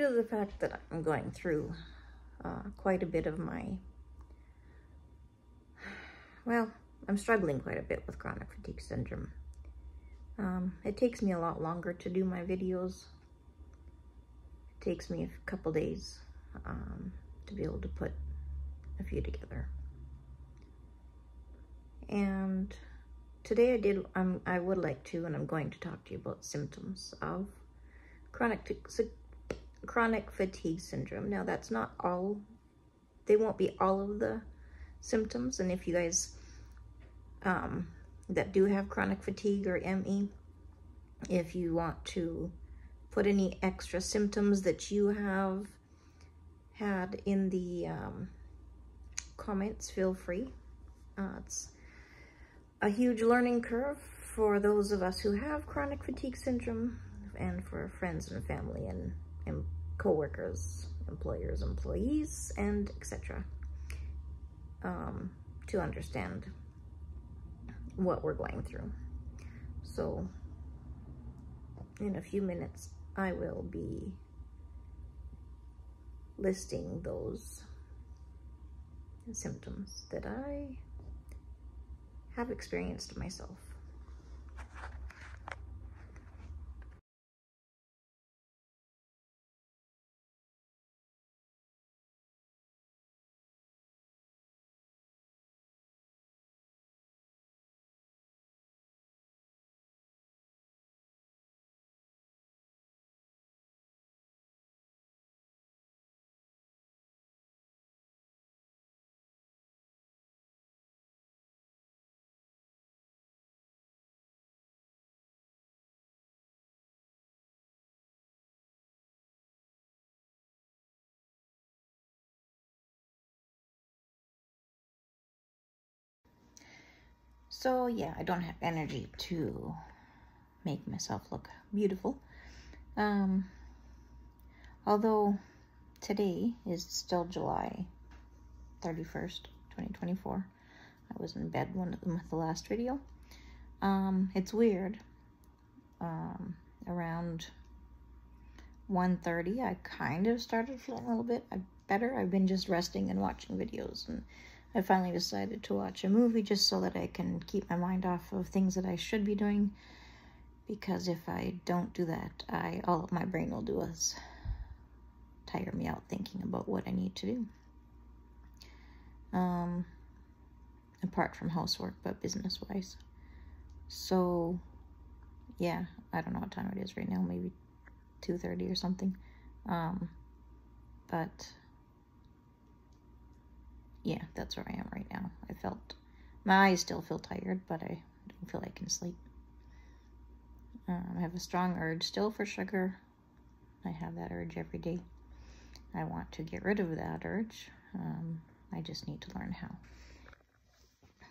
due to the fact that I'm going through uh, quite a bit of my, well, I'm struggling quite a bit with chronic fatigue syndrome. Um, it takes me a lot longer to do my videos. It takes me a couple days um, to be able to put a few together. And today I did, um, I would like to, and I'm going to talk to you about symptoms of chronic, chronic fatigue syndrome. Now that's not all, they won't be all of the symptoms. And if you guys um, that do have chronic fatigue or ME, if you want to put any extra symptoms that you have had in the um, comments, feel free. Uh, it's a huge learning curve for those of us who have chronic fatigue syndrome and for friends and family and, and co-workers, employers, employees, and etc. Um, to understand what we're going through. So in a few minutes, I will be listing those symptoms that I have experienced myself. So yeah, I don't have energy to make myself look beautiful. Um, although today is still July 31st, 2024. I was in bed one with the last video. Um, it's weird. Um, around 1.30, I kind of started feeling a little bit better. I've been just resting and watching videos and I finally decided to watch a movie just so that I can keep my mind off of things that I should be doing. Because if I don't do that, I all my brain will do is tire me out thinking about what I need to do. Um, apart from housework, but business-wise. So, yeah, I don't know what time it is right now, maybe 2.30 or something. Um, but yeah, that's where I am right now. I felt, my eyes still feel tired, but I don't feel like I can sleep. Um, I have a strong urge still for sugar. I have that urge every day. I want to get rid of that urge. Um, I just need to learn how.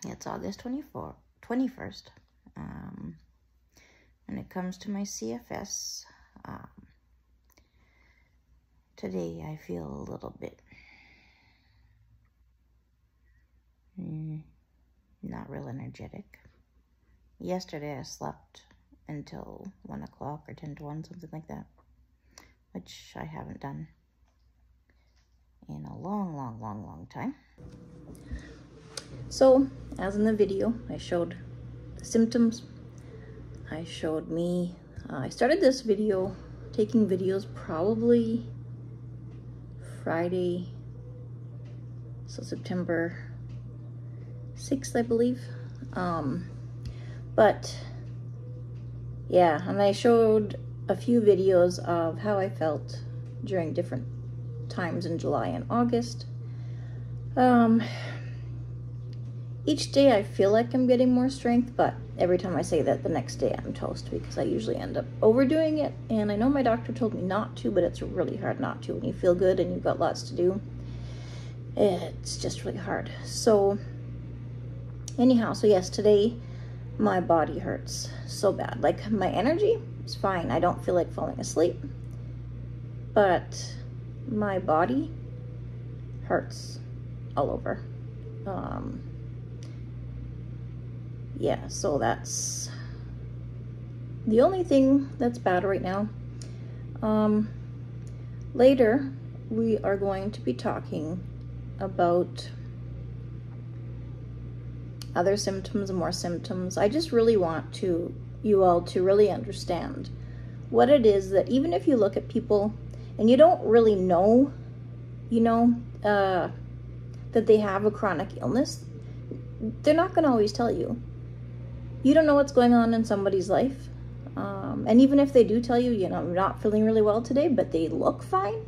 It's August 24, 21st. Um, when it comes to my CFS, um, today I feel a little bit Mm, not real energetic. Yesterday I slept until 1 o'clock or 10 to 1, something like that, which I haven't done in a long, long, long, long time. So, as in the video, I showed the symptoms. I showed me, uh, I started this video, taking videos probably Friday, so September 6th, I believe. Um, but yeah, and I showed a few videos of how I felt during different times in July and August. Um, each day I feel like I'm getting more strength, but every time I say that, the next day I'm toast because I usually end up overdoing it. And I know my doctor told me not to, but it's really hard not to when you feel good and you've got lots to do. It's just really hard. So anyhow so yes today my body hurts so bad. Like my energy is fine. I don't feel like falling asleep but my body hurts all over. Um yeah so that's the only thing that's bad right now. Um Later, we are going to be talking about other symptoms, more symptoms. I just really want to you all to really understand what it is that even if you look at people and you don't really know, you know, uh, that they have a chronic illness, they're not going to always tell you. You don't know what's going on in somebody's life. Um, and even if they do tell you, you know, I'm not feeling really well today, but they look fine,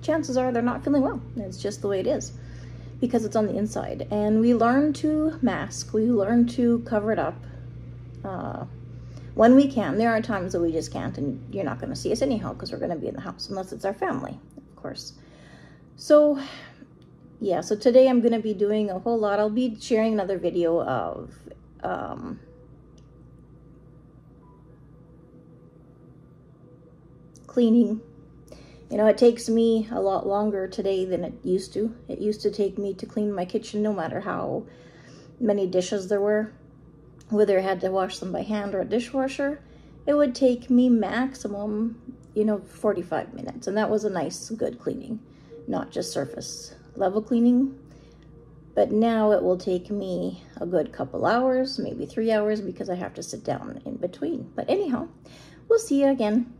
chances are they're not feeling well. It's just the way it is because it's on the inside. And we learn to mask, we learn to cover it up uh, when we can. There are times that we just can't, and you're not going to see us anyhow because we're going to be in the house, unless it's our family, of course. So, yeah, so today I'm going to be doing a whole lot. I'll be sharing another video of um, cleaning. You know, it takes me a lot longer today than it used to. It used to take me to clean my kitchen no matter how many dishes there were whether I had to wash them by hand or a dishwasher, it would take me maximum, you know, 45 minutes. And that was a nice, good cleaning, not just surface level cleaning. But now it will take me a good couple hours, maybe three hours, because I have to sit down in between. But anyhow, we'll see you again.